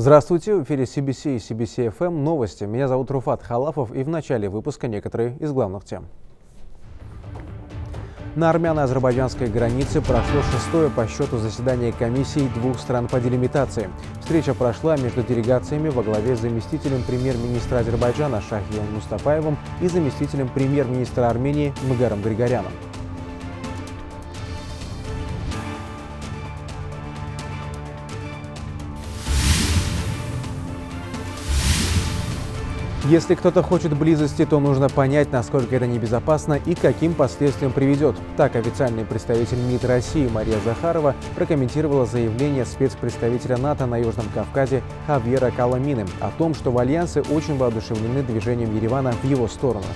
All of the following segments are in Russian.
Здравствуйте, в эфире CBC и CBC FM новости. Меня зовут Руфат Халафов и в начале выпуска некоторые из главных тем. На армяно-азербайджанской границе прошло шестое по счету заседание комиссии двух стран по делимитации. Встреча прошла между делегациями во главе с заместителем премьер-министра Азербайджана Шахием Мустафаевым и заместителем премьер-министра Армении Мгаром Григоряном. Если кто-то хочет близости, то нужно понять, насколько это небезопасно и каким последствиям приведет. Так официальный представитель МИД России Мария Захарова прокомментировала заявление спецпредставителя НАТО на Южном Кавказе Хавьера Каламины о том, что в Альянсе очень воодушевлены движением Еревана в его сторону.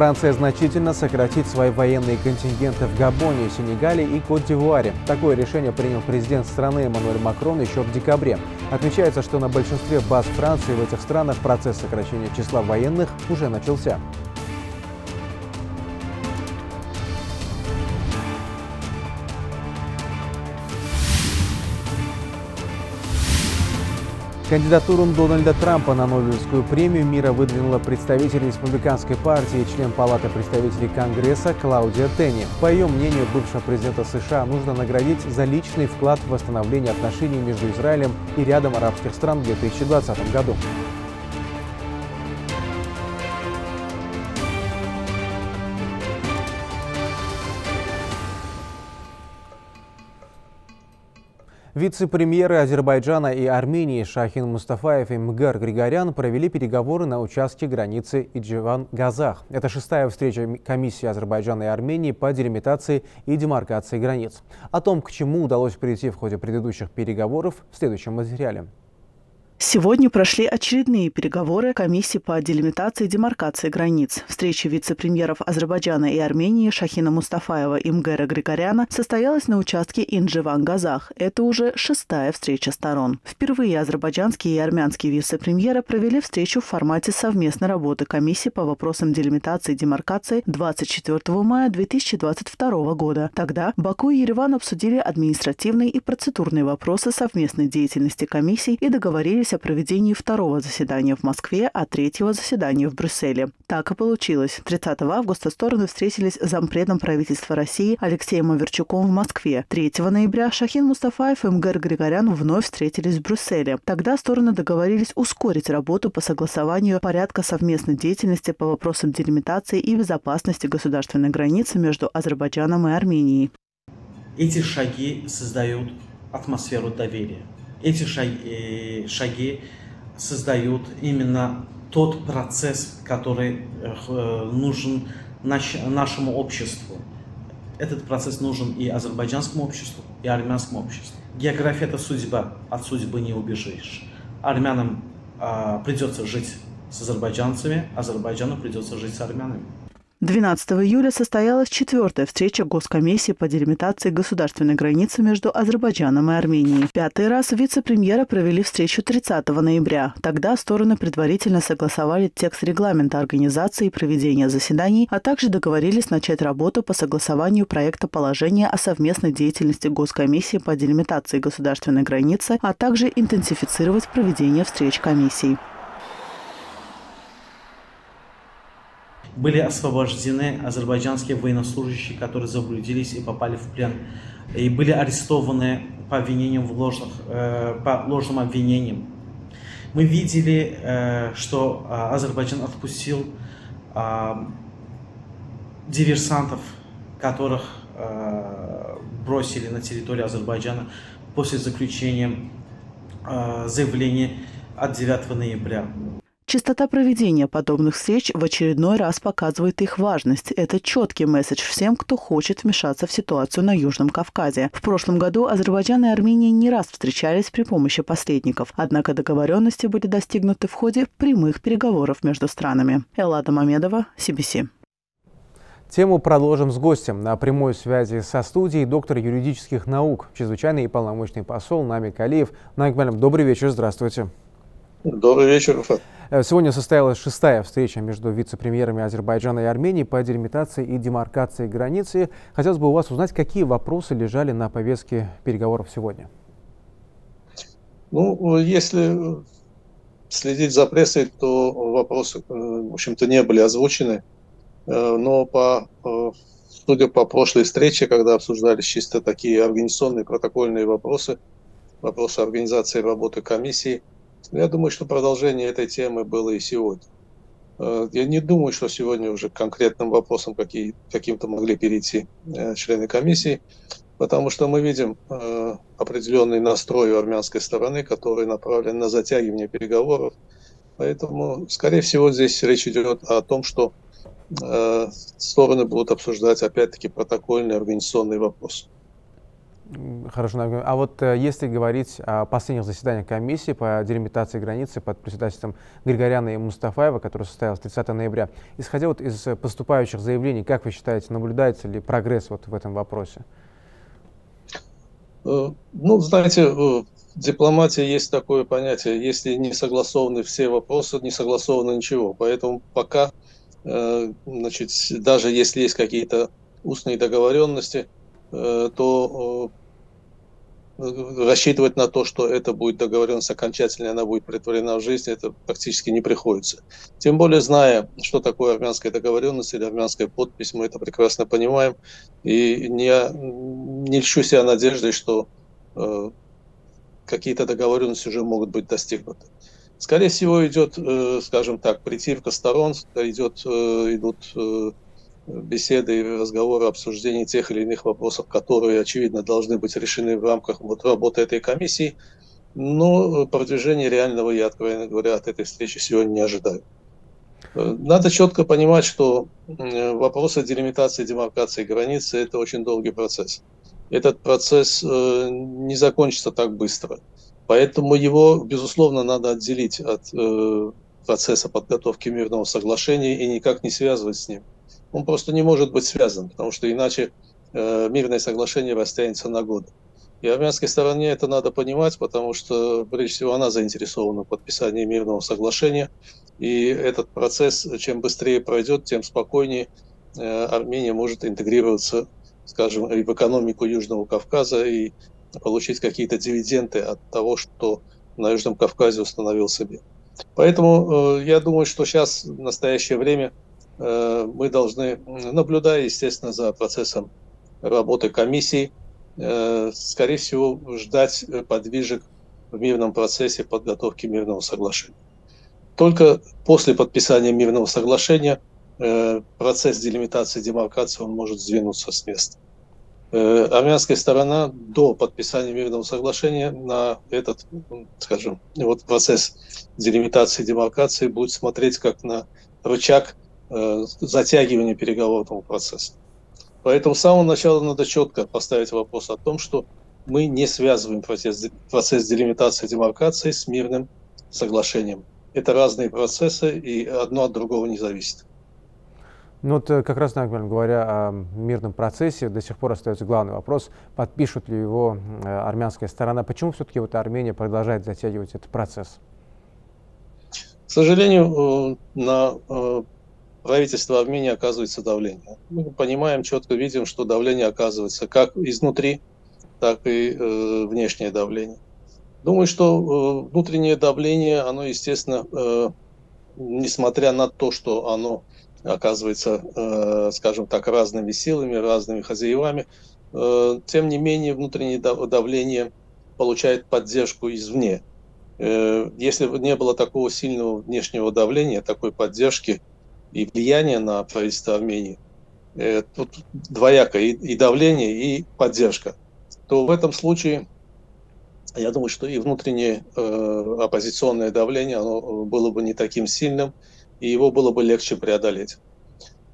Франция значительно сократит свои военные контингенты в Габоне, Сенегале и Кот-д'Ивуаре. Такое решение принял президент страны Эммануэль Макрон еще в декабре. Отмечается, что на большинстве баз Франции в этих странах процесс сокращения числа военных уже начался. Кандидатуру Дональда Трампа на Нобелевскую премию мира выдвинула представитель республиканской партии и член Палаты представителей Конгресса Клаудия Тенни. По ее мнению, бывшего президента США нужно наградить за личный вклад в восстановление отношений между Израилем и рядом арабских стран в 2020 году. Вице-премьеры Азербайджана и Армении Шахин Мустафаев и Мгар Григорян провели переговоры на участке границы Идживан-Газах. Это шестая встреча комиссии Азербайджана и Армении по делимитации и демаркации границ. О том, к чему удалось прийти в ходе предыдущих переговоров, в следующем материале. Сегодня прошли очередные переговоры комиссии по делимитации и демаркации границ. Встреча вице-премьеров Азербайджана и Армении Шахина Мустафаева и Мгера Григоряна состоялась на участке Инживан-Газах. Это уже шестая встреча сторон. Впервые азербайджанские и армянские вице-премьеры провели встречу в формате совместной работы комиссии по вопросам делимитации и демаркации 24 мая 2022 года. Тогда Баку и Ереван обсудили административные и процедурные вопросы совместной деятельности комиссий и договорились договорились о проведении второго заседания в Москве, а третьего заседания в Брюсселе. Так и получилось. 30 августа стороны встретились с зампредом правительства России Алексеем Аверчуком в Москве. 3 ноября Шахин Мустафаев и МГР Григорян вновь встретились в Брюсселе. Тогда стороны договорились ускорить работу по согласованию порядка совместной деятельности по вопросам делимитации и безопасности государственной границы между Азербайджаном и Арменией. Эти шаги создают атмосферу доверия эти шаги, э, шаги создают именно тот процесс, который э, нужен наш, нашему обществу. Этот процесс нужен и азербайджанскому обществу, и армянскому обществу. География – это судьба, от судьбы не убежишь. Армянам а, придется жить с азербайджанцами, Азербайджану придется жить с армянами. 12 июля состоялась четвертая встреча Госкомиссии по делимитации государственной границы между Азербайджаном и Арменией. Пятый раз вице-премьера провели встречу 30 ноября. Тогда стороны предварительно согласовали текст регламента организации и проведения заседаний, а также договорились начать работу по согласованию проекта положения о совместной деятельности Госкомиссии по делимитации государственной границы, а также интенсифицировать проведение встреч комиссий. Были освобождены азербайджанские военнослужащие, которые заблудились и попали в плен. И были арестованы по обвинениям в ложных, э, по ложным обвинениям. Мы видели, э, что э, Азербайджан отпустил э, диверсантов, которых э, бросили на территорию Азербайджана после заключения заявления от 9 ноября. Частота проведения подобных встреч в очередной раз показывает их важность. Это четкий месседж всем, кто хочет вмешаться в ситуацию на Южном Кавказе. В прошлом году Азербайджан и Армения не раз встречались при помощи посредников, однако договоренности были достигнуты в ходе прямых переговоров между странами. Эллада Мамедова, CBC. Тему продолжим с гостем. На прямой связи со студией доктор юридических наук, чрезвычайный и полномочный посол Намик Алиев. Намик добрый вечер, здравствуйте. Добрый вечер, Руфат. Э, сегодня состоялась шестая встреча между вице-премьерами Азербайджана и Армении по делимитации и демаркации границы. Хотелось бы у вас узнать, какие вопросы лежали на повестке переговоров сегодня. Ну, если следить за прессой, то вопросы, э, в общем-то, не были озвучены. Э, но по, судя по прошлой встрече, когда обсуждались чисто такие организационные протокольные вопросы, вопросы организации работы комиссии, я думаю, что продолжение этой темы было и сегодня. Э, я не думаю, что сегодня уже к конкретным вопросам какие, каким-то могли перейти э, члены комиссии, потому что мы видим э, определенный настрой у армянской стороны, который направлен на затягивание переговоров. Поэтому, скорее всего, здесь речь идет о том, что стороны будут обсуждать, опять-таки, протокольные организационные вопросы. Хорошо. А вот э, если говорить о последних заседаниях комиссии по делимитации границы под председательством Григоряна и Мустафаева, которое состоялось 30 ноября, исходя вот из поступающих заявлений, как вы считаете, наблюдается ли прогресс вот в этом вопросе? Э, ну, знаете, в дипломатии есть такое понятие, если не согласованы все вопросы, не согласовано ничего. Поэтому пока, э, значит, даже если есть какие-то устные договоренности, то рассчитывать на то, что это будет договоренность окончательная, она будет притворена в жизнь, это практически не приходится. Тем более, зная, что такое армянская договоренность или армянская подпись, мы это прекрасно понимаем. И не, не льщу себя надеждой, что э, какие-то договоренности уже могут быть достигнуты. Скорее всего, идет, э, скажем так, притирка сторон, идет, э, идут э, беседы, разговоры, обсуждения тех или иных вопросов, которые, очевидно, должны быть решены в рамках вот, работы этой комиссии. Но продвижения реального я, откровенно говоря, от этой встречи сегодня не ожидаю. Надо четко понимать, что вопросы делимитации, демаркации границы – это очень долгий процесс. Этот процесс э, не закончится так быстро. Поэтому его, безусловно, надо отделить от э, процесса подготовки мирного соглашения и никак не связывать с ним он просто не может быть связан, потому что иначе э, мирное соглашение растянется на годы. И армянской стороне это надо понимать, потому что, прежде всего, она заинтересована в подписании мирного соглашения. И этот процесс, чем быстрее пройдет, тем спокойнее э, Армения может интегрироваться, скажем, в экономику Южного Кавказа и получить какие-то дивиденды от того, что на Южном Кавказе установил себе. Поэтому э, я думаю, что сейчас, в настоящее время, мы должны, наблюдая, естественно, за процессом работы комиссии, э, скорее всего, ждать подвижек в мирном процессе подготовки мирного соглашения. Только после подписания мирного соглашения э, процесс делимитации демаркации он может сдвинуться с места. Армянская сторона до подписания мирного соглашения на этот, скажем, вот процесс делимитации демаркации будет смотреть как на рычаг Э, затягивания переговорного процесса. Поэтому с самого начала надо четко поставить вопрос о том, что мы не связываем процесс, процесс делимитации и демаркации с мирным соглашением. Это разные процессы, и одно от другого не зависит. Ну вот э, как раз, например, говоря о мирном процессе, до сих пор остается главный вопрос, подпишут ли его э, армянская сторона. Почему все-таки вот Армения продолжает затягивать этот процесс? К сожалению, на правительство Армении оказывается давление. Мы понимаем, четко видим, что давление оказывается как изнутри, так и э, внешнее давление. Думаю, что э, внутреннее давление, оно, естественно, э, несмотря на то, что оно оказывается, э, скажем так, разными силами, разными хозяевами, э, тем не менее внутреннее давление получает поддержку извне. Э, если бы не было такого сильного внешнего давления, такой поддержки, и влияние на правительство Армении, э, тут двояко и, давление, и поддержка, то в этом случае я думаю, что и внутреннее э, оппозиционное давление оно было бы не таким сильным, и его было бы легче преодолеть.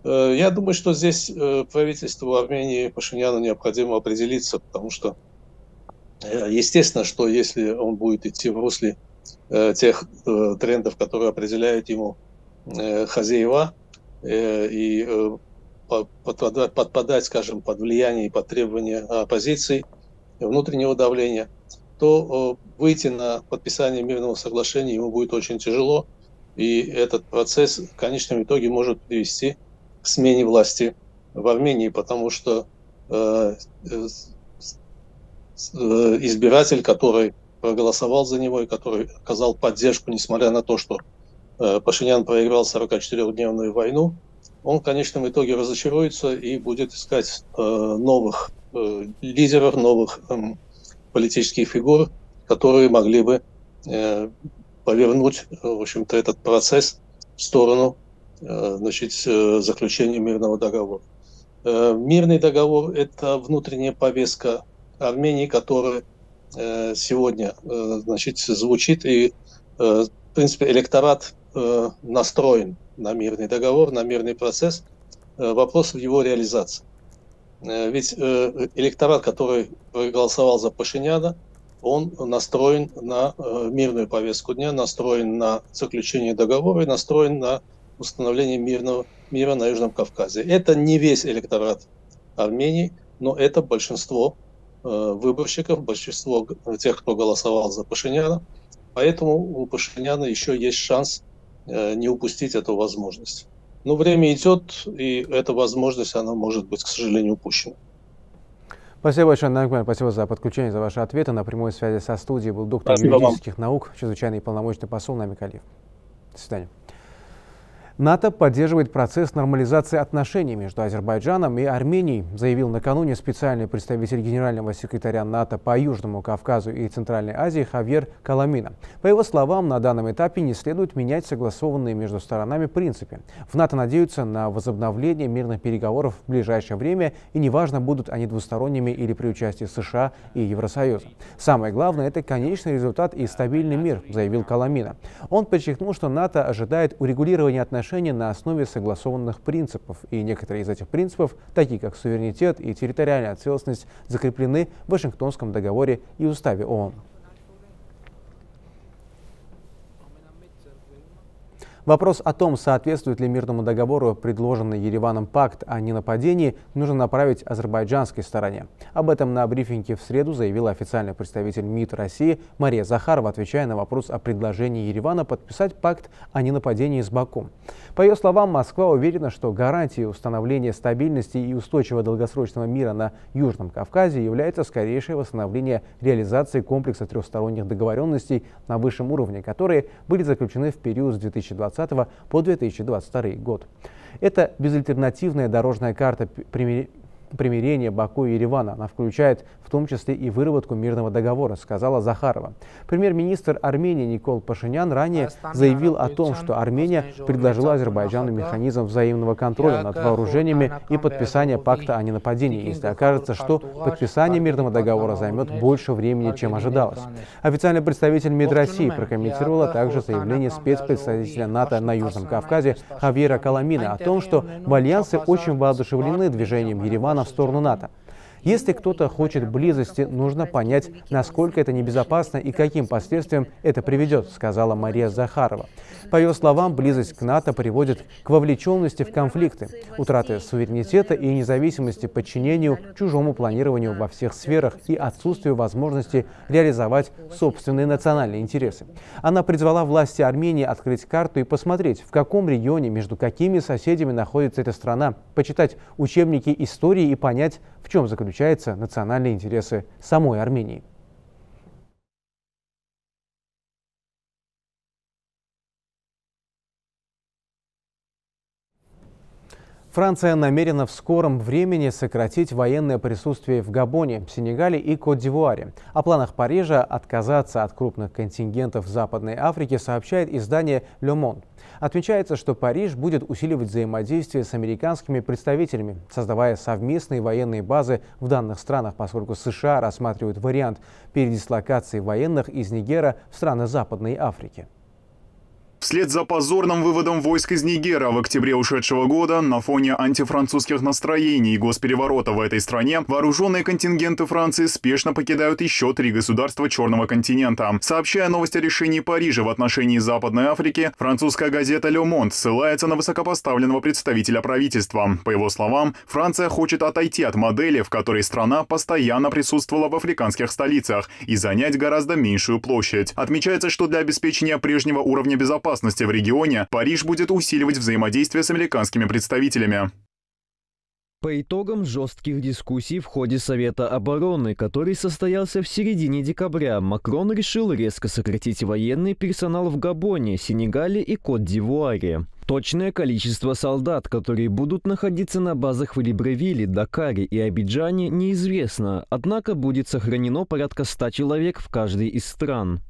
Э, я думаю, что здесь э, правительству Армении Пашиняну необходимо определиться, потому что э, естественно, что если он будет идти в русле э, тех э, трендов, которые определяют ему Э, хозяева э, и э, подпадать, скажем, под влияние и под требования оппозиции, внутреннего давления, то выйти на подписание мирного соглашения ему будет очень тяжело, и этот процесс в конечном итоге может привести к смене власти в Армении, потому что э, э, избиратель, который проголосовал за него и который оказал поддержку, несмотря на то, что э, Пашинян проиграл 44-дневную войну, он в конечном итоге разочаруется и будет искать э, новых э, лидеров, новых э, политических фигур, которые могли бы э, повернуть, в общем-то, этот процесс в сторону э, значит, э, заключения мирного договора. Э, мирный договор – это внутренняя повестка Армении, которая сегодня значит, звучит, и, в принципе, электорат настроен на мирный договор, на мирный процесс. Вопрос в его реализации. Ведь электорат, который проголосовал за Пашиняна, он настроен на э, мирную повестку дня, настроен на заключение договора и настроен на установление мирного мира на Южном Кавказе. Это не весь электорат Армении, но это большинство э, выборщиков, большинство тех, кто голосовал за Пашиняна. Поэтому у Пашиняна еще есть шанс э, не упустить эту возможность. Но время идет, и эта возможность, она может быть, к сожалению, упущена. Спасибо большое, Нагмар. Спасибо за подключение, за ваши ответы. На прямой связи со студией был доктор Спасибо юридических вам. наук, чрезвычайный полномочный посол Намик Алиев. До свидания. НАТО поддерживает процесс нормализации отношений между Азербайджаном и Арменией, заявил накануне специальный представитель генерального секретаря НАТО по Южному Кавказу и Центральной Азии Хавьер Каламина. По его словам, на данном этапе не следует менять согласованные между сторонами принципы. В НАТО надеются на возобновление мирных переговоров в ближайшее время, и неважно, будут они двусторонними или при участии США и Евросоюза. Самое главное – это конечный результат и стабильный мир, заявил Каламина. Он подчеркнул, что НАТО ожидает урегулирования отношений отношения на основе согласованных принципов, и некоторые из этих принципов, такие как суверенитет и территориальная целостность, закреплены в Вашингтонском договоре и Уставе ООН. Вопрос о том, соответствует ли мирному договору предложенный Ереваном пакт о ненападении, нужно направить азербайджанской стороне. Об этом на брифинге в среду заявила официальный представитель МИД России Мария Захарова, отвечая на вопрос о предложении Еревана подписать пакт о ненападении с Баку. По ее словам, Москва уверена, что гарантией установления стабильности и устойчивого долгосрочного мира на Южном Кавказе является скорейшее восстановление реализации комплекса трехсторонних договоренностей на высшем уровне, которые были заключены в период с 2020 2020 по 2022 год. Это безальтернативная дорожная карта примирения Баку и Еревана. Она включает в том числе и выработку мирного договора, сказала Захарова. Премьер-министр Армении Никол Пашинян ранее заявил о том, что Армения предложила Азербайджану механизм взаимного контроля над вооружениями и подписание пакта о ненападении, если окажется, что подписание мирного договора займет больше времени, чем ожидалось. Официальный представитель МИД России прокомментировала также заявление спецпредставителя НАТО на Южном Кавказе Хавьера Каламина о том, что в Альянсе очень воодушевлены движением Еревана в сторону НАТО. Если кто-то хочет близости, нужно понять, насколько это небезопасно и каким последствиям это приведет, сказала Мария Захарова. По ее словам, близость к НАТО приводит к вовлеченности в конфликты, утрате суверенитета и независимости, подчинению чужому планированию во всех сферах и отсутствию возможности реализовать собственные национальные интересы. Она призвала власти Армении открыть карту и посмотреть, в каком регионе, между какими соседями находится эта страна, почитать учебники истории и понять, в чем заключаются национальные интересы самой Армении. Франция намерена в скором времени сократить военное присутствие в Габоне, Сенегале и Кот-д'Ивуаре. О планах Парижа отказаться от крупных контингентов Западной Африке сообщает издание «Le Monde». Отмечается, что Париж будет усиливать взаимодействие с американскими представителями, создавая совместные военные базы в данных странах, поскольку США рассматривают вариант передислокации военных из Нигера в страны Западной Африки. Вслед за позорным выводом войск из Нигера в октябре ушедшего года на фоне антифранцузских настроений и госпереворота в этой стране вооруженные контингенты Франции спешно покидают еще три государства Черного континента. Сообщая новость о решении Парижа в отношении Западной Африки, французская газета «Le Monde» ссылается на высокопоставленного представителя правительства. По его словам, Франция хочет отойти от модели, в которой страна постоянно присутствовала в африканских столицах и занять гораздо меньшую площадь. Отмечается, что для обеспечения прежнего уровня безопасности безопасности в регионе, Париж будет усиливать взаимодействие с американскими представителями. По итогам жестких дискуссий в ходе Совета обороны, который состоялся в середине декабря, Макрон решил резко сократить военный персонал в Габоне, Сенегале и Кот-д'Ивуаре. Точное количество солдат, которые будут находиться на базах в Либревилле, Дакаре и Абиджане, неизвестно, однако будет сохранено порядка 100 человек в каждой из стран.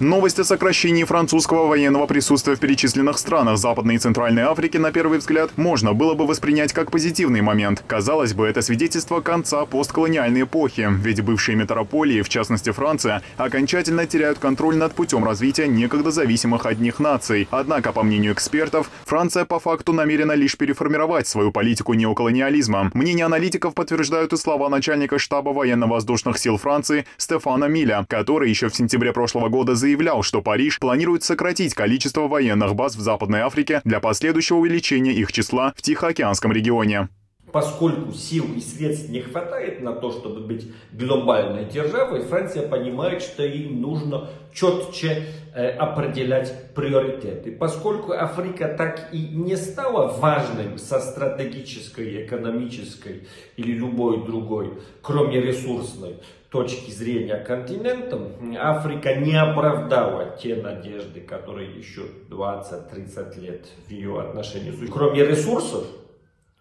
Новость о сокращении французского военного присутствия в перечисленных странах Западной и Центральной Африки, на первый взгляд, можно было бы воспринять как позитивный момент. Казалось бы, это свидетельство конца постколониальной эпохи, ведь бывшие метрополии, в частности Франция, окончательно теряют контроль над путем развития некогда зависимых от них наций. Однако, по мнению экспертов, Франция по факту намерена лишь переформировать свою политику неоколониализма. Мнение аналитиков подтверждают и слова начальника штаба военно-воздушных сил Франции Стефана Миля, который еще в сентябре прошлого года заявил, заявлял, что Париж планирует сократить количество военных баз в Западной Африке для последующего увеличения их числа в Тихоокеанском регионе. Поскольку сил и средств не хватает на то, чтобы быть глобальной державой, Франция понимает, что им нужно четче э, определять приоритеты. Поскольку Африка так и не стала важным со стратегической, экономической или любой другой, кроме ресурсной, точки зрения континентом, Африка не оправдала те надежды, которые еще 20-30 лет в ее отношении. Кроме ресурсов,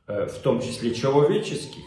э, в том числе человеческих,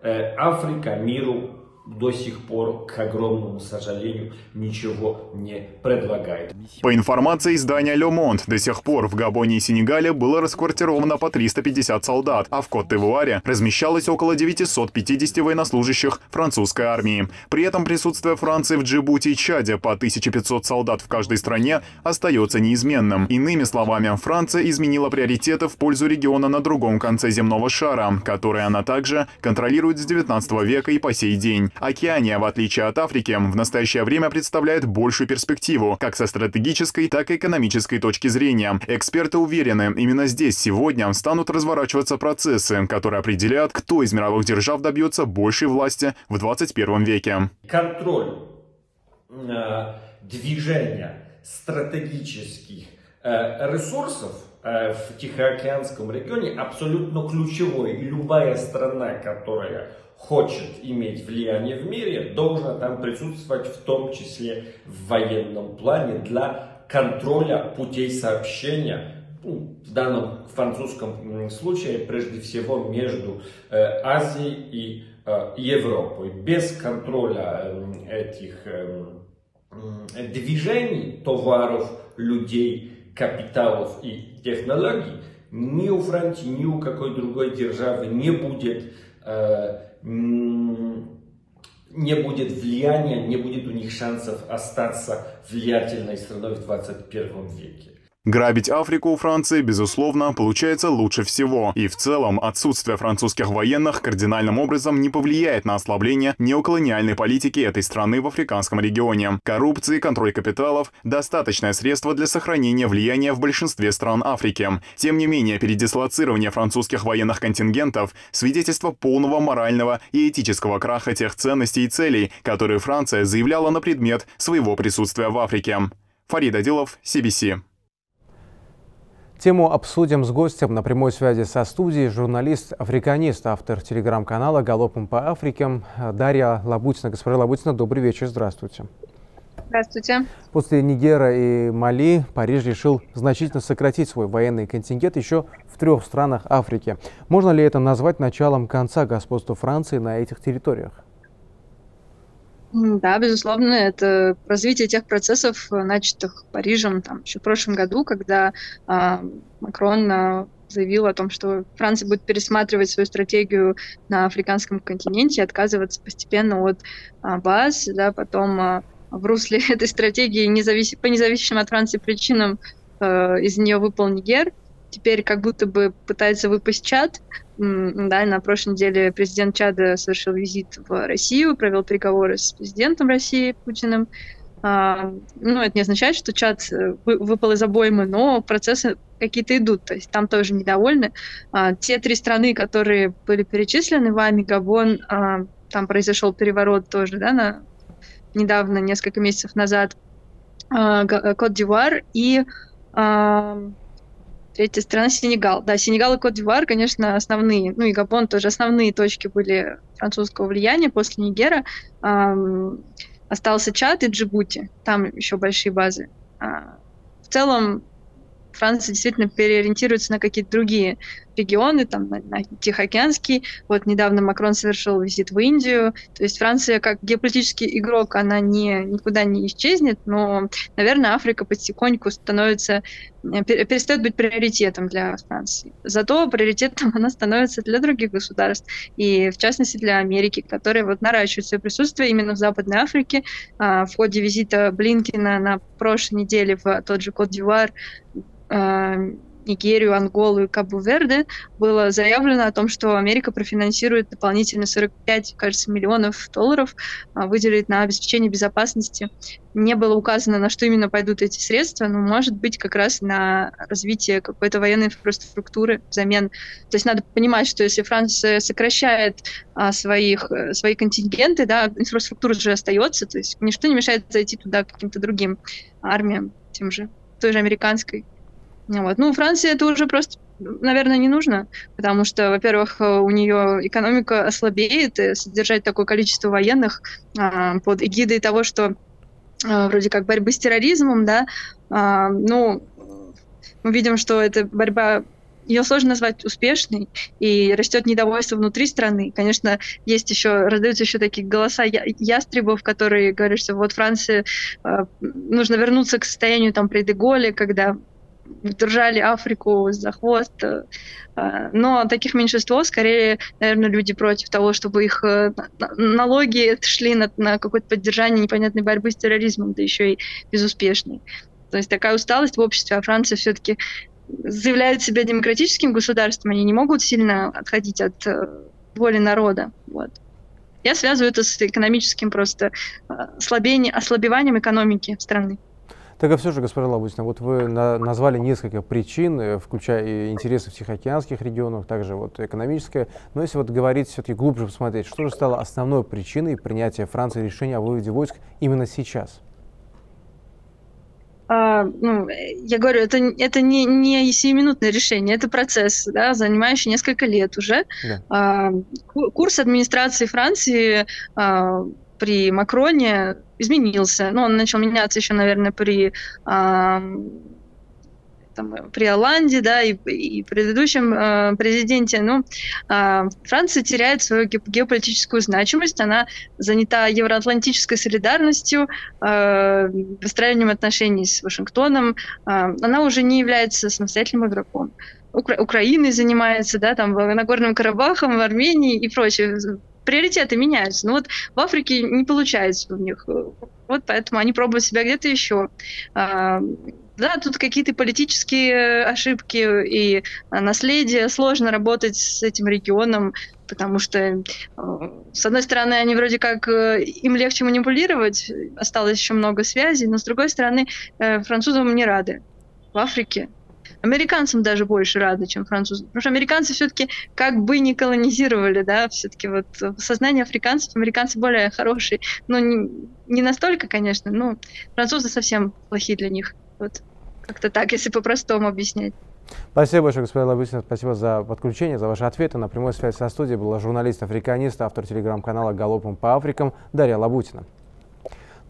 э, Африка миру до сих пор, к огромному сожалению, ничего не предлагает. По информации издания Le Monde, до сих пор в Габоне и Сенегале было расквартировано по 350 солдат, а в Кот-Ивуаре размещалось около 950 военнослужащих французской армии. При этом присутствие Франции в Джибути и Чаде по 1500 солдат в каждой стране остается неизменным. Иными словами, Франция изменила приоритеты в пользу региона на другом конце земного шара, который она также контролирует с 19 века и по сей день. Океания, в отличие от Африки, в настоящее время представляет большую перспективу, как со стратегической, так и экономической точки зрения. Эксперты уверены, именно здесь сегодня станут разворачиваться процессы, которые определяют, кто из мировых держав добьется большей власти в 21 веке. Контроль э, движения стратегических э, ресурсов э, в Тихоокеанском регионе абсолютно ключевой. И любая страна, которая хочет иметь влияние в мире, должна там присутствовать в том числе в военном плане для контроля путей сообщения, ну, в данном французском случае прежде всего между э, Азией и э, Европой. Без контроля э, этих движений товаров, людей, капиталов и технологий ни у Франции, ни у какой другой державы не будет не будет влияния, не будет у них шансов остаться влиятельной страной в 21 веке. Грабить Африку у Франции, безусловно, получается лучше всего. И в целом отсутствие французских военных кардинальным образом не повлияет на ослабление неоколониальной политики этой страны в африканском регионе. Коррупция и контроль капиталов – достаточное средство для сохранения влияния в большинстве стран Африки. Тем не менее, передислоцирование французских военных контингентов – свидетельство полного морального и этического краха тех ценностей и целей, которые Франция заявляла на предмет своего присутствия в Африке. Фарид Адилов, CBC. Тему обсудим с гостем на прямой связи со студией журналист-африканист, автор телеграм-канала «Галопом по Африке» Дарья Лабутина. Госпожа Лабутина, добрый вечер, здравствуйте. Здравствуйте. После Нигера и Мали Париж решил значительно сократить свой военный контингент еще в трех странах Африки. Можно ли это назвать началом конца господства Франции на этих территориях? Да, безусловно, это развитие тех процессов, э, начатых Парижем там, еще в прошлом году, когда а, Макрон а, заявил о том, что Франция будет пересматривать свою стратегию на африканском континенте, отказываться постепенно от а, баз, да, потом а, в русле этой стратегии независ... по независимым от Франции причинам из нее выпал Нигер, теперь как будто бы пытается выпасть Чад. Да, на прошлой неделе президент Чада совершил визит в Россию, провел переговоры с президентом России Путиным. А, ну, это не означает, что чат э, выпал из обоймы, но процессы какие-то идут, то есть там тоже недовольны. А, те три страны, которые были перечислены вами, Габон, а, там произошел переворот тоже, да, на, недавно, несколько месяцев назад, Кот-Дивуар и третья страна Сенегал. Да, Сенегал и Кот-Дивуар, конечно, основные, ну и Габон тоже основные точки были французского влияния после Нигера. Остался Чад и Джибути, там еще большие базы. А, в целом Франция действительно переориентируется на какие-то другие регионы, там, на, на Тихоокеанский. Вот недавно Макрон совершил визит в Индию. То есть Франция как геополитический игрок, она не, никуда не исчезнет, но, наверное, Африка потихоньку становится, э, перестает быть приоритетом для Франции. Зато приоритетом она становится для других государств, и в частности для Америки, которые вот наращивают свое присутствие именно в Западной Африке. А, в ходе визита Блинкина на прошлой неделе в тот же Кот-Дивуар а, Нигерию, Анголу и Кабу-Верде было заявлено о том, что Америка профинансирует дополнительно 45, кажется, миллионов долларов, а, выделит на обеспечение безопасности. Не было указано, на что именно пойдут эти средства, но может быть как раз на развитие какой-то военной инфраструктуры взамен. То есть надо понимать, что если Франция сокращает а, своих, э, свои контингенты, да, инфраструктура же остается, то есть ничто не мешает зайти туда каким-то другим армиям, тем же, той же американской. Вот. Ну, Франции это уже просто, наверное, не нужно, потому что, во-первых, у нее экономика ослабеет, и содержать такое количество военных а, под эгидой того, что а, вроде как борьбы с терроризмом, да, а, ну, мы видим, что эта борьба ее сложно назвать успешной, и растет недовольство внутри страны. Конечно, есть еще, раздаются еще такие голоса ястребов, которые говорят, что вот Франции э, нужно вернуться к состоянию там при Деголе, когда держали Африку за хвост. Э, но таких меньшинство, скорее, наверное, люди против того, чтобы их э, налоги шли на, на какое-то поддержание непонятной борьбы с терроризмом, да еще и безуспешной. То есть такая усталость в обществе, а Франция все-таки заявляет себя демократическим государством, они не могут сильно отходить от э, воли народа. Вот. Я связываю это с экономическим просто ослабеванием экономики страны. Так а все же, госпожа Лабутина, вот вы на, назвали несколько причин, э, включая и интересы в Тихоокеанских регионах, также вот экономическое. Но если вот говорить все-таки глубже посмотреть, что же стало основной причиной принятия Франции решения о выводе войск именно сейчас? А, ну, я говорю, это, это не, не сиюминутное решение, это процесс, да, занимающий несколько лет уже. Да. А, курс администрации Франции а, при Макроне изменился. Ну, он начал меняться еще, наверное, при там, при Оланде, да, и, и предыдущем э, президенте, ну, э, Франция теряет свою геополитическую значимость, она занята евроатлантической солидарностью, э, выстраиванием отношений с Вашингтоном, э, она уже не является самостоятельным игроком. Укра- Украиной занимается, да, там, Нагорным Карабахом, в Армении и прочее приоритеты меняются. Но вот в Африке не получается у них. Вот поэтому они пробуют себя где-то еще. А, да, тут какие-то политические ошибки и наследие. Сложно работать с этим регионом, потому что, а, с одной стороны, они вроде как э, им легче манипулировать, осталось еще много связей, но с другой стороны, э, французам не рады в Африке американцам даже больше рады, чем французам. Потому что американцы все-таки как бы не колонизировали, да, все-таки вот сознание африканцев, американцы более хорошие. но не, не настолько, конечно, но французы совсем плохие для них. Вот как-то так, если по-простому объяснять. Спасибо большое, господин Лабусин. Спасибо за подключение, за ваши ответы. На прямой связи со студией была журналист-африканист, автор телеграм-канала «Галопом по Африкам» Дарья Лабутина.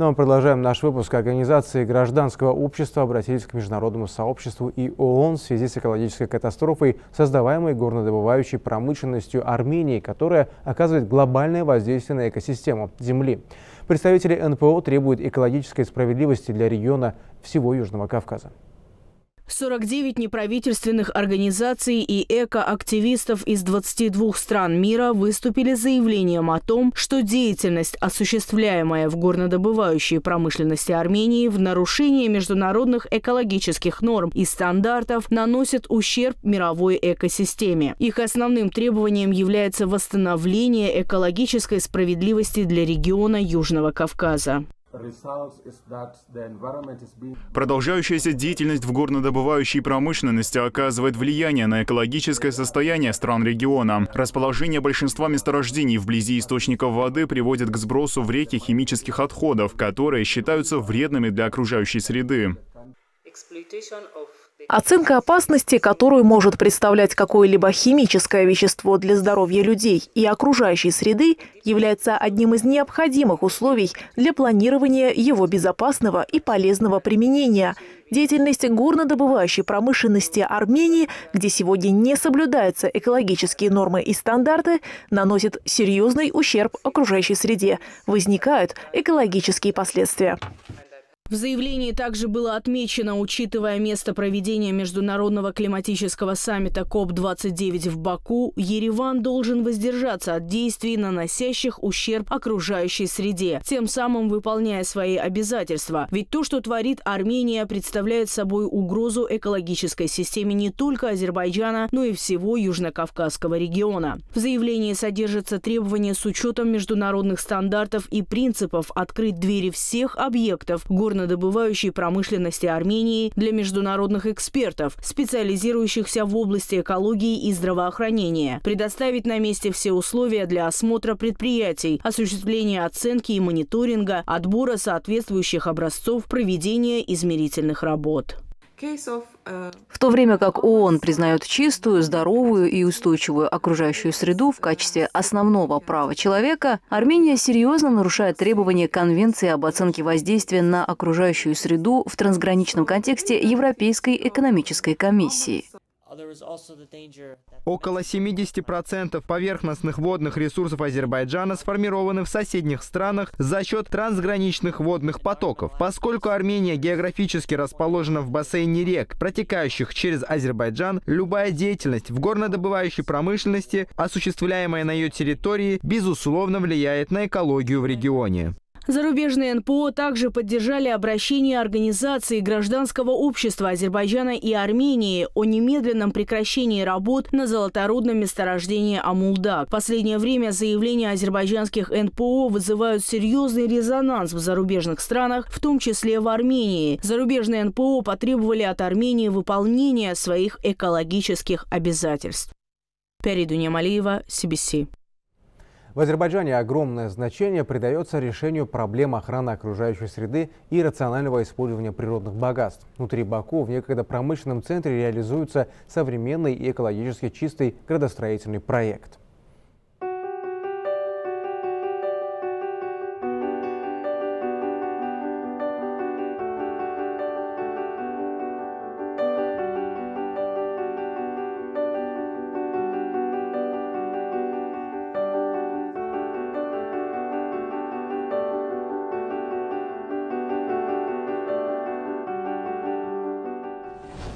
Ну, мы продолжаем наш выпуск. Организации гражданского общества обратились к международному сообществу и ООН в связи с экологической катастрофой, создаваемой горнодобывающей промышленностью Армении, которая оказывает глобальное воздействие на экосистему Земли. Представители НПО требуют экологической справедливости для региона всего Южного Кавказа. 49 неправительственных организаций и экоактивистов из 22 стран мира выступили заявлением о том, что деятельность, осуществляемая в горнодобывающей промышленности Армении в нарушении международных экологических норм и стандартов, наносит ущерб мировой экосистеме. Их основным требованием является восстановление экологической справедливости для региона Южного Кавказа. Продолжающаяся деятельность в горнодобывающей промышленности оказывает влияние на экологическое состояние стран региона. Расположение большинства месторождений вблизи источников воды приводит к сбросу в реки химических отходов, которые считаются вредными для окружающей среды. Оценка опасности, которую может представлять какое-либо химическое вещество для здоровья людей и окружающей среды, является одним из необходимых условий для планирования его безопасного и полезного применения. Деятельность горнодобывающей промышленности Армении, где сегодня не соблюдаются экологические нормы и стандарты, наносит серьезный ущерб окружающей среде. Возникают экологические последствия. В заявлении также было отмечено, учитывая место проведения Международного климатического саммита КОП-29 в Баку, Ереван должен воздержаться от действий, наносящих ущерб окружающей среде, тем самым выполняя свои обязательства. Ведь то, что творит Армения, представляет собой угрозу экологической системе не только Азербайджана, но и всего Южно-Кавказского региона. В заявлении содержится требование с учетом международных стандартов и принципов открыть двери всех объектов горно горнодобывающей промышленности Армении для международных экспертов, специализирующихся в области экологии и здравоохранения, предоставить на месте все условия для осмотра предприятий, осуществления оценки и мониторинга, отбора соответствующих образцов проведения измерительных работ. В то время как ООН признает чистую, здоровую и устойчивую окружающую среду в качестве основного права человека, Армения серьезно нарушает требования Конвенции об оценке воздействия на окружающую среду в трансграничном контексте Европейской экономической комиссии. Около 70% поверхностных водных ресурсов Азербайджана сформированы в соседних странах за счет трансграничных водных потоков. Поскольку Армения географически расположена в бассейне рек, протекающих через Азербайджан, любая деятельность в горнодобывающей промышленности, осуществляемая на ее территории, безусловно влияет на экологию в регионе. Зарубежные НПО также поддержали обращение организации гражданского общества Азербайджана и Армении о немедленном прекращении работ на золоторудном месторождении Амулдак. В последнее время заявления азербайджанских НПО вызывают серьезный резонанс в зарубежных странах, в том числе в Армении. Зарубежные НПО потребовали от Армении выполнения своих экологических обязательств. Передуня Малиева, CBC. В Азербайджане огромное значение придается решению проблем охраны окружающей среды и рационального использования природных богатств. Внутри Баку в некогда промышленном центре реализуется современный и экологически чистый градостроительный проект.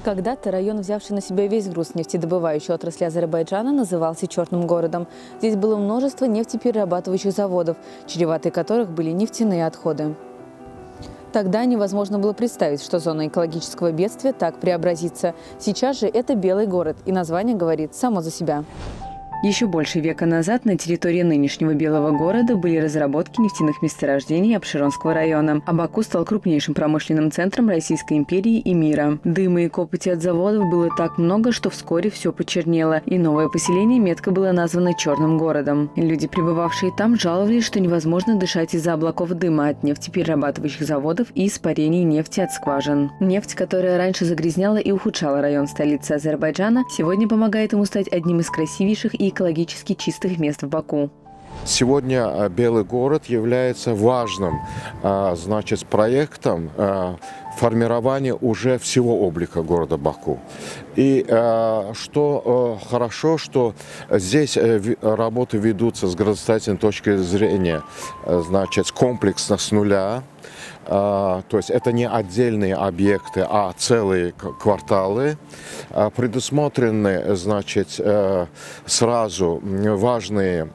Когда-то район, взявший на себя весь груз нефтедобывающей отрасли Азербайджана, назывался «Черным городом». Здесь было множество нефтеперерабатывающих заводов, чреватые которых были нефтяные отходы. Тогда невозможно было представить, что зона экологического бедствия так преобразится. Сейчас же это белый город, и название говорит само за себя. Еще больше века назад на территории нынешнего Белого города были разработки нефтяных месторождений Абширонского района, а Баку стал крупнейшим промышленным центром Российской империи и мира. Дыма и копоти от заводов было так много, что вскоре все почернело, и новое поселение метко было названо Черным городом. Люди, пребывавшие там, жаловались, что невозможно дышать из-за облаков дыма от нефтеперерабатывающих заводов и испарений нефти от скважин. Нефть, которая раньше загрязняла и ухудшала район столицы Азербайджана, сегодня помогает ему стать одним из красивейших и экологически чистых мест в Баку. Сегодня э, Белый город является важным э, значит, проектом э, формирования уже всего облика города Баку. И что хорошо, что здесь работы ведутся с градостроительной точки зрения значит, комплексно с нуля. То есть это не отдельные объекты, а целые кварталы. Предусмотрены значит, сразу важные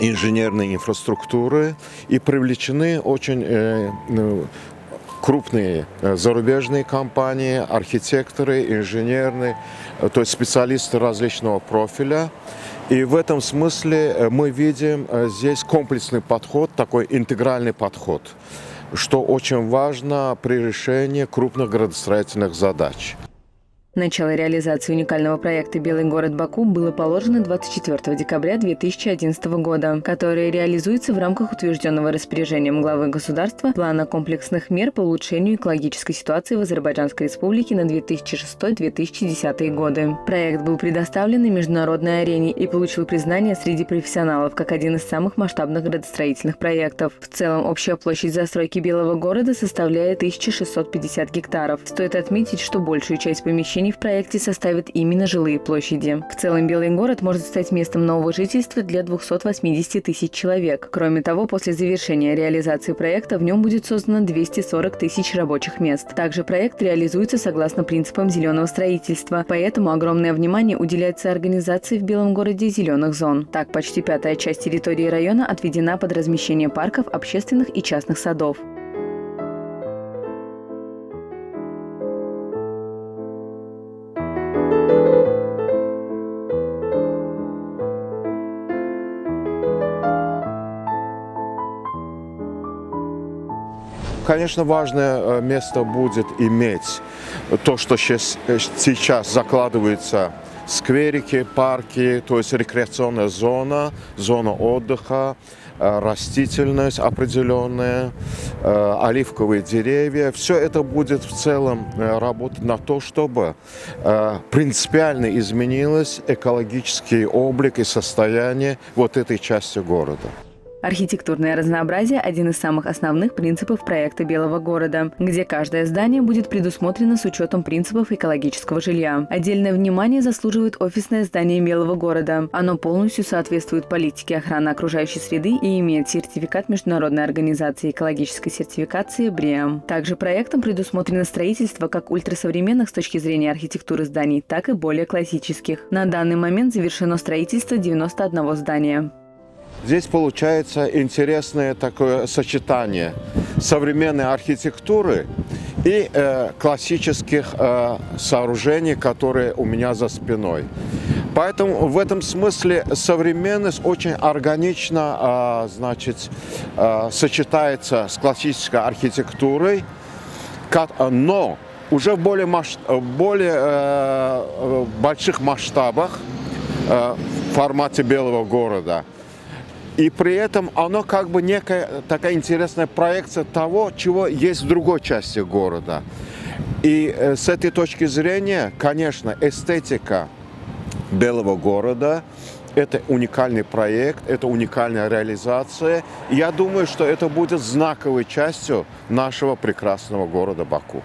инженерной инфраструктуры и привлечены очень э, ну, крупные э, зарубежные компании, архитекторы, инженерные, э, то есть специалисты различного профиля. И в этом смысле мы видим здесь комплексный подход, такой интегральный подход, что очень важно при решении крупных градостроительных задач. Начало реализации уникального проекта «Белый город Баку» было положено 24 декабря 2011 года, который реализуется в рамках утвержденного распоряжением главы государства плана комплексных мер по улучшению экологической ситуации в Азербайджанской республике на 2006-2010 годы. Проект был предоставлен на международной арене и получил признание среди профессионалов как один из самых масштабных градостроительных проектов. В целом, общая площадь застройки Белого города составляет 1650 гектаров. Стоит отметить, что большую часть помещений в проекте составят именно жилые площади. В целом Белый город может стать местом нового жительства для 280 тысяч человек. Кроме того, после завершения реализации проекта в нем будет создано 240 тысяч рабочих мест. Также проект реализуется согласно принципам зеленого строительства, поэтому огромное внимание уделяется организации в Белом городе зеленых зон. Так, почти пятая часть территории района отведена под размещение парков, общественных и частных садов. Конечно, важное э, место будет иметь то, что сейчас закладывается скверики, парки, то есть рекреационная зона, зона отдыха, э, растительность определенная, э, оливковые деревья. Все это будет в целом работать на то, чтобы принципиально изменилось экологический облик и состояние вот этой части города. Архитектурное разнообразие – один из самых основных принципов проекта Белого города, где каждое здание будет предусмотрено с учетом принципов экологического жилья. Отдельное внимание заслуживает офисное здание Белого города. Оно полностью соответствует политике охраны окружающей среды и имеет сертификат Международной организации экологической сертификации БРИАМ. Также проектом предусмотрено строительство как ультрасовременных с точки зрения архитектуры зданий, так и более классических. На данный момент завершено строительство 91 здания. Здесь получается интересное такое сочетание современной архитектуры и э, классических э, сооружений, которые у меня за спиной. Поэтому в этом смысле современность очень органично э, значит, э, сочетается с классической архитектурой, но уже в более, масш... более э, э, больших масштабах э, в формате белого города – и при этом оно как бы некая такая интересная проекция того, чего есть в другой части города. И э, с этой точки зрения, конечно, эстетика белого города – это уникальный проект, это уникальная реализация. Я думаю, что это будет знаковой частью нашего прекрасного города Баку.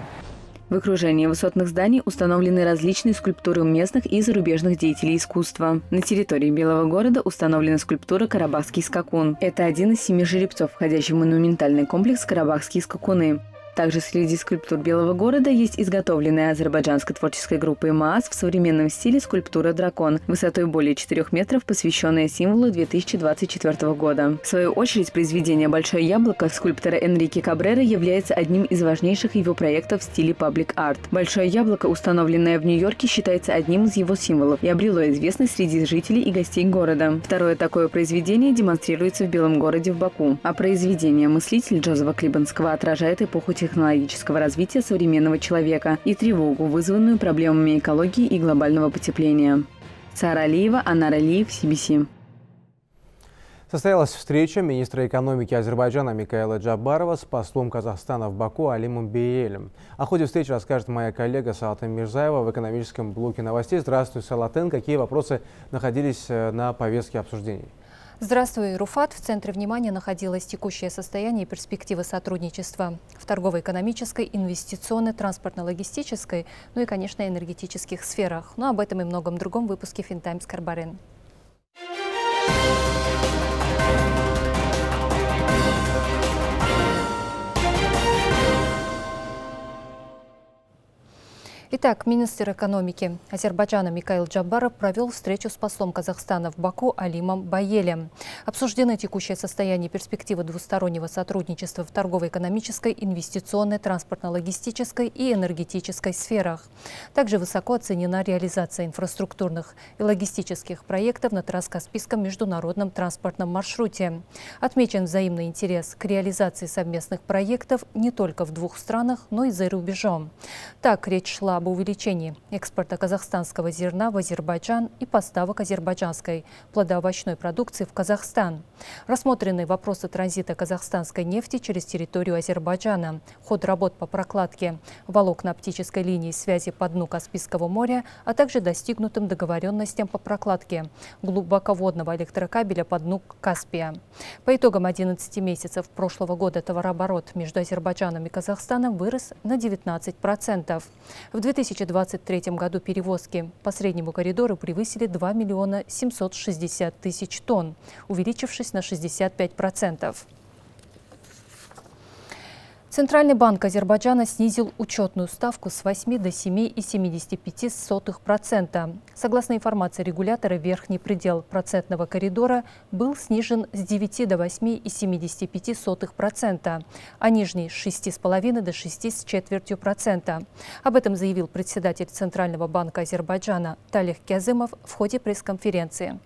В окружении высотных зданий установлены различные скульптуры местных и зарубежных деятелей искусства. На территории Белого города установлена скульптура «Карабахский скакун». Это один из семи жеребцов, входящий в монументальный комплекс «Карабахские скакуны». Также среди скульптур Белого города есть изготовленная азербайджанской творческой группой МААС в современном стиле скульптура «Дракон» высотой более 4 метров, посвященная символу 2024 года. В свою очередь, произведение «Большое яблоко» скульптора Энрике Кабрера является одним из важнейших его проектов в стиле паблик-арт. «Большое яблоко», установленное в Нью-Йорке, считается одним из его символов и обрело известность среди жителей и гостей города. Второе такое произведение демонстрируется в Белом городе в Баку. А произведение «Мыслитель» Джозефа Клибанского отражает эпоху технологического развития современного человека и тревогу, вызванную проблемами экологии и глобального потепления. Сара Алиева, Анар Алиев, CBC. Состоялась встреча министра экономики Азербайджана Микаэла Джабарова с послом Казахстана в Баку Алимом Биелем. О ходе встречи расскажет моя коллега Салатен Мирзаева в экономическом блоке новостей. Здравствуй, Салатен. Какие вопросы находились э, на повестке обсуждений? Здравствуй, Руфат. В центре внимания находилось текущее состояние и перспективы сотрудничества в торгово-экономической, инвестиционной, транспортно-логистической, ну и, конечно, энергетических сферах. Но об этом и многом другом в выпуске «Финтаймс Карбарен». Итак, министр экономики Азербайджана Микаил Джабаров провел встречу с послом Казахстана в Баку Алимом Баелем. Обсуждены текущее состояние перспективы двустороннего сотрудничества в торгово-экономической, инвестиционной, транспортно-логистической и энергетической сферах. Также высоко оценена реализация инфраструктурных и логистических проектов на Транскаспийском международном транспортном маршруте. Отмечен взаимный интерес к реализации совместных проектов не только в двух странах, но и за рубежом. Так, речь шла об увеличении экспорта казахстанского зерна в Азербайджан и поставок азербайджанской плодоовощной продукции в Казахстан. Рассмотрены вопросы транзита казахстанской нефти через территорию Азербайджана, ход работ по прокладке волокна-оптической линии связи по дну Каспийского моря, а также достигнутым договоренностям по прокладке глубоководного электрокабеля по дну Каспия. По итогам 11 месяцев прошлого года товарооборот между Азербайджаном и Казахстаном вырос на 19%. В 2023 году перевозки по среднему коридору превысили 2 миллиона 760 тысяч тонн, увеличившись на 65 процентов. Центральный банк Азербайджана снизил учетную ставку с 8 до 7,75%. Согласно информации регулятора, верхний предел процентного коридора был снижен с 9 до 8,75%, а нижний с 6,5 до 6,4%. Об этом заявил председатель Центрального банка Азербайджана Талих Кязымов в ходе пресс-конференции.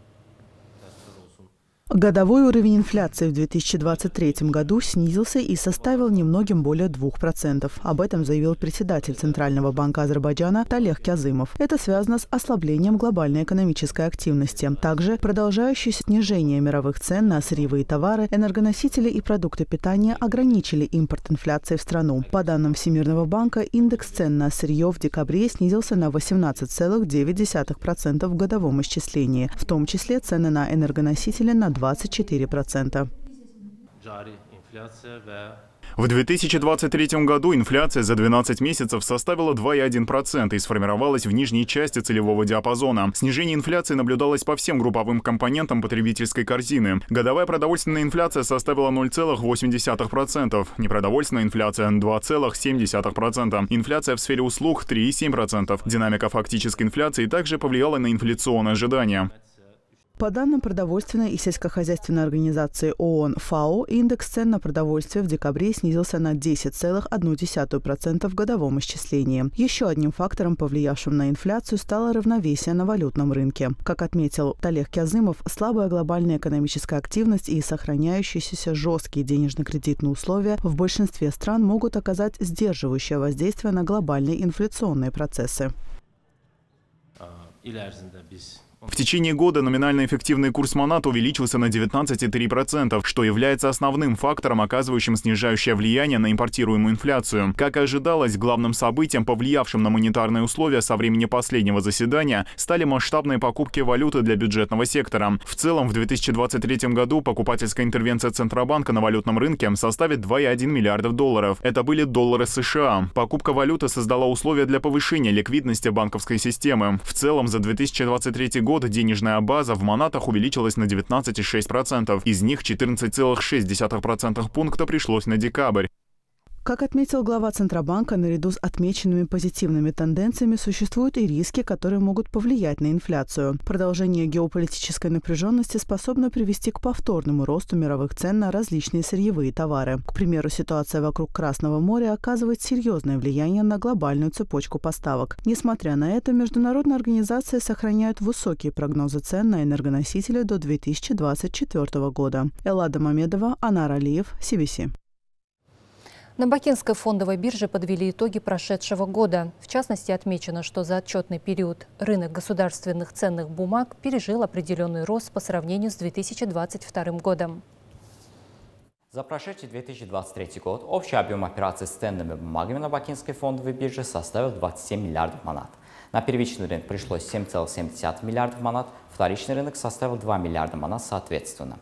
Годовой уровень инфляции в 2023 году снизился и составил немногим более 2%. Об этом заявил председатель Центрального банка Азербайджана Талех Кязымов. Это связано с ослаблением глобальной экономической активности. Также продолжающееся снижение мировых цен на сырьевые товары, энергоносители и продукты питания ограничили импорт инфляции в страну. По данным Всемирного банка, индекс цен на сырье в декабре снизился на 18,9% в годовом исчислении, в том числе цены на энергоносители на 24%. В 2023 году инфляция за 12 месяцев составила 2,1% и сформировалась в нижней части целевого диапазона. Снижение инфляции наблюдалось по всем групповым компонентам потребительской корзины. Годовая продовольственная инфляция составила 0,8%, непродовольственная инфляция 2,7%, инфляция в сфере услуг 3,7%. Динамика фактической инфляции также повлияла на инфляционные ожидания. По данным продовольственной и сельскохозяйственной организации ООН ФАО, индекс цен на продовольствие в декабре снизился на 10,1% в годовом исчислении. Еще одним фактором, повлиявшим на инфляцию, стало равновесие на валютном рынке. Как отметил Талех Кязымов, слабая глобальная экономическая активность и сохраняющиеся жесткие денежно-кредитные условия в большинстве стран могут оказать сдерживающее воздействие на глобальные инфляционные процессы. В течение года номинальный эффективный курс Моната увеличился на 19,3%, что является основным фактором, оказывающим снижающее влияние на импортируемую инфляцию. Как и ожидалось, главным событием, повлиявшим на монетарные условия со времени последнего заседания, стали масштабные покупки валюты для бюджетного сектора. В целом, в 2023 году покупательская интервенция Центробанка на валютном рынке составит 2,1 миллиардов долларов. Это были доллары США. Покупка валюты создала условия для повышения ликвидности банковской системы. В целом, за 2023 год год денежная база в монатах увеличилась на 19,6%. Из них 14,6% пункта пришлось на декабрь. Как отметил глава Центробанка, наряду с отмеченными позитивными тенденциями существуют и риски, которые могут повлиять на инфляцию. Продолжение геополитической напряженности способно привести к повторному росту мировых цен на различные сырьевые товары. К примеру, ситуация вокруг Красного моря оказывает серьезное влияние на глобальную цепочку поставок. Несмотря на это, международные организации сохраняют высокие прогнозы цен на энергоносители до 2024 года. Эллада Мамедова, Анар Алиев, CBC. На Бакинской фондовой бирже подвели итоги прошедшего года. В частности, отмечено, что за отчетный период рынок государственных ценных бумаг пережил определенный рост по сравнению с 2022 годом. За прошедший 2023 год общий объем операций с ценными бумагами на Бакинской фондовой бирже составил 27 миллиардов монат. На первичный рынок пришлось 7,7 миллиардов монат, вторичный рынок составил 2 миллиарда монат соответственно.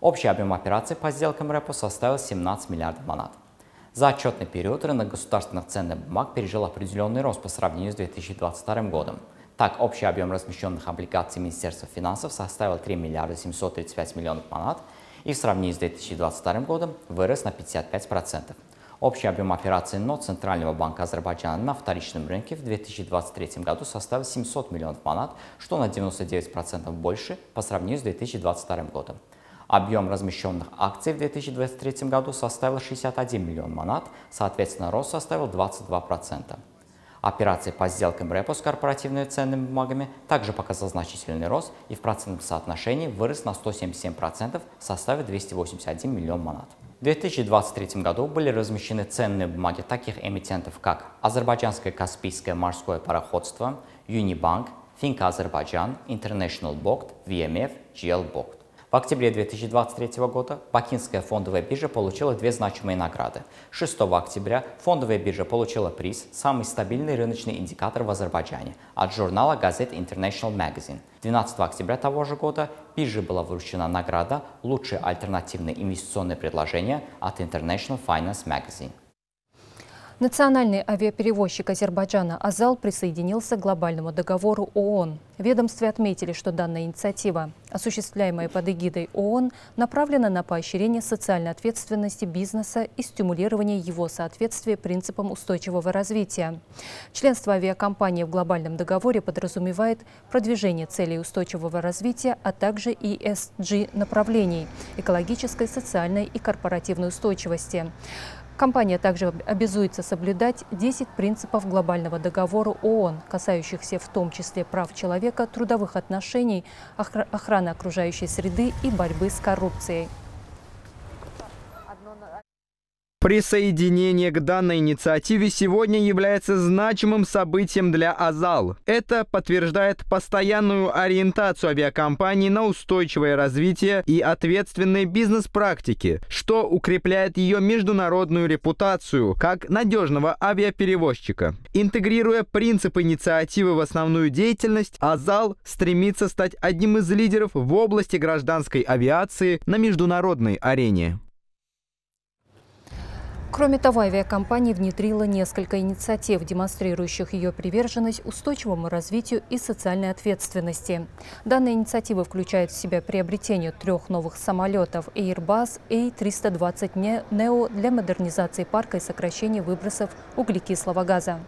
Общий объем операций по сделкам репо составил 17 миллиардов монат. За отчетный период рынок государственных ценных бумаг пережил определенный рост по сравнению с 2022 годом. Так, общий объем размещенных облигаций Министерства финансов составил 3 миллиарда 735 миллионов монат и в сравнении с 2022 годом вырос на 55%. Общий объем операций НОТ Центрального банка Азербайджана на вторичном рынке в 2023 году составил 700 миллионов монат, что на 99% больше по сравнению с 2022 годом. Объем размещенных акций в 2023 году составил 61 миллион монат, соответственно, рост составил 22%. Операции по сделкам репо с корпоративными ценными бумагами также показал значительный рост и в процентном соотношении вырос на 177%, составив 281 миллион монат. В 2023 году были размещены ценные бумаги таких эмитентов, как Азербайджанское Каспийское морское пароходство, Юнибанк, Финка Азербайджан, International Bokt, VMF, GL Bokt. В октябре 2023 года Бакинская фондовая биржа получила две значимые награды. 6 октября фондовая биржа получила приз «Самый стабильный рыночный индикатор в Азербайджане» от журнала газет International Magazine. 12 октября того же года бирже была вручена награда «Лучшее альтернативное инвестиционное предложение» от International Finance Magazine. Национальный авиаперевозчик Азербайджана «Азал» присоединился к глобальному договору ООН. Ведомстве отметили, что данная инициатива, осуществляемая под эгидой ООН, направлена на поощрение социальной ответственности бизнеса и стимулирование его соответствия принципам устойчивого развития. Членство авиакомпании в глобальном договоре подразумевает продвижение целей устойчивого развития, а также ESG направлений – экологической, социальной и корпоративной устойчивости. Компания также обязуется соблюдать 10 принципов глобального договора ООН, касающихся в том числе прав человека, трудовых отношений, охраны окружающей среды и борьбы с коррупцией. Присоединение к данной инициативе сегодня является значимым событием для Азал. Это подтверждает постоянную ориентацию авиакомпании на устойчивое развитие и ответственные бизнес-практики, что укрепляет ее международную репутацию как надежного авиаперевозчика. Интегрируя принципы инициативы в основную деятельность, Азал стремится стать одним из лидеров в области гражданской авиации на международной арене. Кроме того, авиакомпания внедрила несколько инициатив, демонстрирующих ее приверженность устойчивому развитию и социальной ответственности. Данная инициатива включает в себя приобретение трех новых самолетов Airbus A320 Neo для модернизации парка и сокращения выбросов углекислого газа.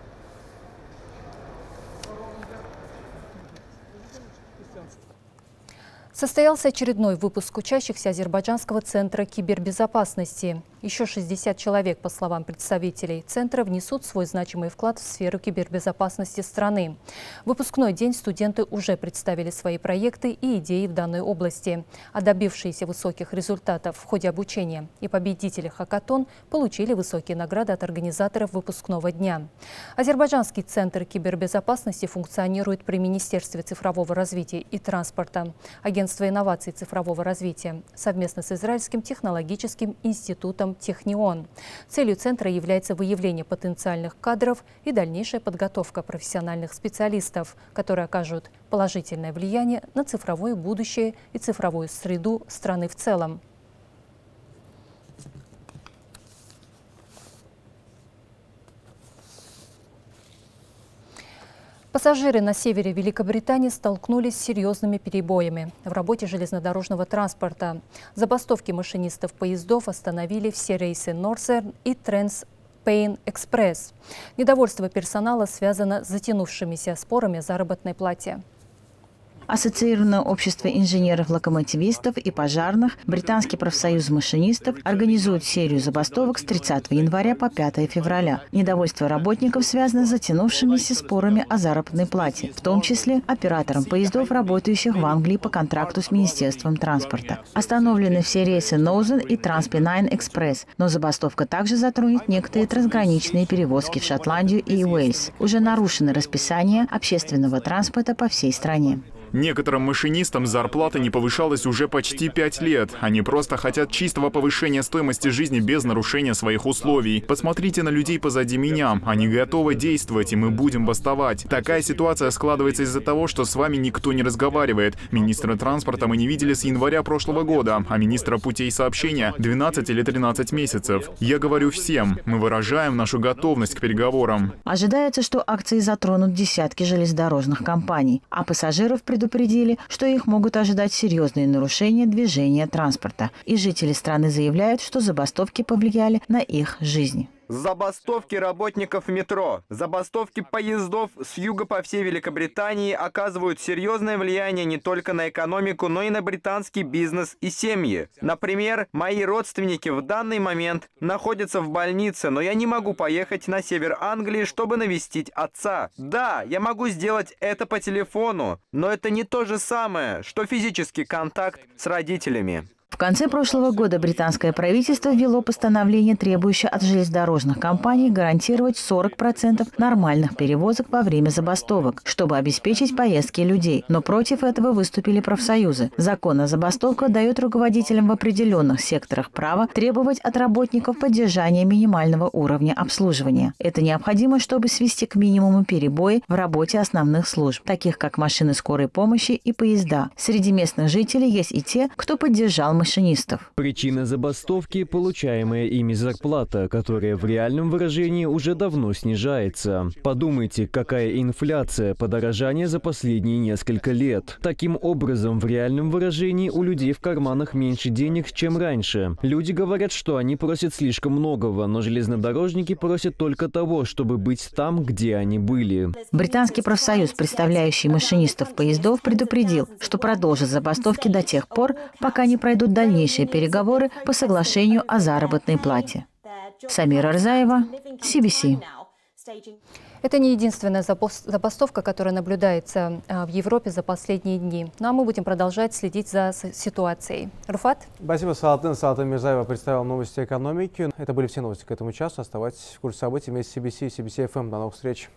Состоялся очередной выпуск учащихся Азербайджанского центра кибербезопасности. Еще 60 человек, по словам представителей центра, внесут свой значимый вклад в сферу кибербезопасности страны. В выпускной день студенты уже представили свои проекты и идеи в данной области. А добившиеся высоких результатов в ходе обучения и победители хакатон получили высокие награды от организаторов выпускного дня. Азербайджанский центр кибербезопасности функционирует при Министерстве цифрового развития и транспорта, Агентство инноваций цифрового развития, совместно с Израильским технологическим институтом Технион. Целью центра является выявление потенциальных кадров и дальнейшая подготовка профессиональных специалистов, которые окажут положительное влияние на цифровое будущее и цифровую среду страны в целом. Пассажиры на севере Великобритании столкнулись с серьезными перебоями в работе железнодорожного транспорта. Забастовки машинистов поездов остановили все рейсы Northern и Trans Pain Express. Недовольство персонала связано с затянувшимися спорами о заработной плате. Ассоциированное общество инженеров-локомотивистов и пожарных, Британский профсоюз машинистов организуют серию забастовок с 30 января по 5 февраля. Недовольство работников связано с затянувшимися спорами о заработной плате, в том числе операторам поездов, работающих в Англии по контракту с Министерством транспорта. Остановлены все рейсы Ноузен и Транспинайн Экспресс, но забастовка также затронет некоторые трансграничные перевозки в Шотландию и Уэльс. Уже нарушено расписание общественного транспорта по всей стране. Некоторым машинистам зарплата не повышалась уже почти пять лет. Они просто хотят чистого повышения стоимости жизни без нарушения своих условий. Посмотрите на людей позади меня. Они готовы действовать, и мы будем бастовать. Такая ситуация складывается из-за того, что с вами никто не разговаривает. Министра транспорта мы не видели с января прошлого года, а министра путей сообщения 12 или 13 месяцев. Я говорю всем, мы выражаем нашу готовность к переговорам. Ожидается, что акции затронут десятки железнодорожных компаний, а пассажиров предупредили, что их могут ожидать серьезные нарушения движения транспорта. И жители страны заявляют, что забастовки повлияли на их жизнь. Забастовки работников метро, забастовки поездов с юга по всей Великобритании оказывают серьезное влияние не только на экономику, но и на британский бизнес и семьи. Например, мои родственники в данный момент находятся в больнице, но я не могу поехать на север Англии, чтобы навестить отца. Да, я могу сделать это по телефону, но это не то же самое, что физический контакт с родителями. В конце прошлого года британское правительство ввело постановление, требующее от железнодорожных компаний гарантировать 40% нормальных перевозок во время забастовок, чтобы обеспечить поездки людей. Но против этого выступили профсоюзы. Закон о забастовках дает руководителям в определенных секторах право требовать от работников поддержания минимального уровня обслуживания. Это необходимо, чтобы свести к минимуму перебои в работе основных служб, таких как машины скорой помощи и поезда. Среди местных жителей есть и те, кто поддержал машинистов. Причина забастовки – получаемая ими зарплата, которая в реальном выражении уже давно снижается. Подумайте, какая инфляция, подорожание за последние несколько лет. Таким образом, в реальном выражении у людей в карманах меньше денег, чем раньше. Люди говорят, что они просят слишком многого, но железнодорожники просят только того, чтобы быть там, где они были. Британский профсоюз, представляющий машинистов поездов, предупредил, что продолжит забастовки до тех пор, пока не пройдут дальнейшие переговоры по соглашению о заработной плате. Самира Арзаева, CBC. Это не единственная забастовка, которая наблюдается а, в Европе за последние дни. Ну а мы будем продолжать следить за ситуацией. Руфат? Спасибо, Салатын. Салатын Мирзаева представила новости экономики. Это были все новости к этому часу. Оставайтесь в курсе событий вместе с CBC и CBC FM. До новых встреч.